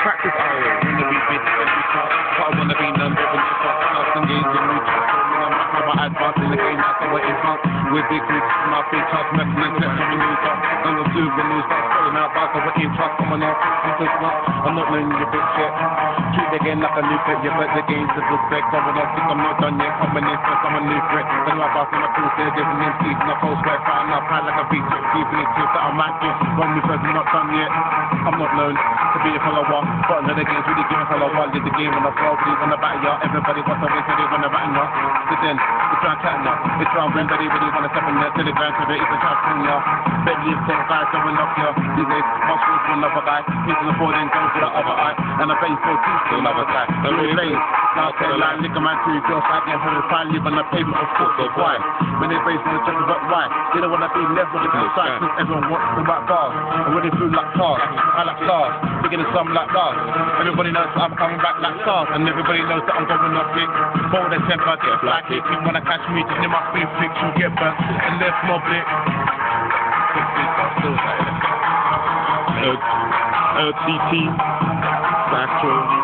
Practice hours. Wanna be big, every part. But I wanna be number one. Just like class and games and new. When I'm how I advance in the game, that's how I enhance. With big groups, my big class, messing and testing the new. I'm gonna do the new stuff. Calling out back over in trust. Someone else, because what? I'm not learning your bitch yet. Treat the game like a new pet. You bet the game's a respect. Someone else think I'm not done yet. Coming in first, I'm a new threat. Then my boss on the pool, they're giving them sleep. And I right, fighting up, high like a beach. Keeping it tips that I might get. When we first, I'm not done yet. I'm not known to be a follower. But under the game's really giving follower. Did the game when I fall, really wanna ya. Everybody wants to win, so they wanna. So then, it's round chatting ya. It's round when they really wanna step in there to the ground, so is a chance from ya. Bentley is four guys going up ya. These days, more for another guy. People affording go for the other eye. And I for two for another guy. Really late. Now I tell line, lick a man to your girl, I get to find live on the pavement, of course, so why? When they raise on the check, but why? They don't wanna be left with the outside, cause everyone wants to rock bars. I'm running through like cars. I like stars. Thinking of something like bars. Everybody knows that I'm coming back like stars. And everybody knows that I'm going up big. Bold and temper, get black. If you wanna catch me, just in my free fix, you'll get burnt. And left mob it. LTT, Factual.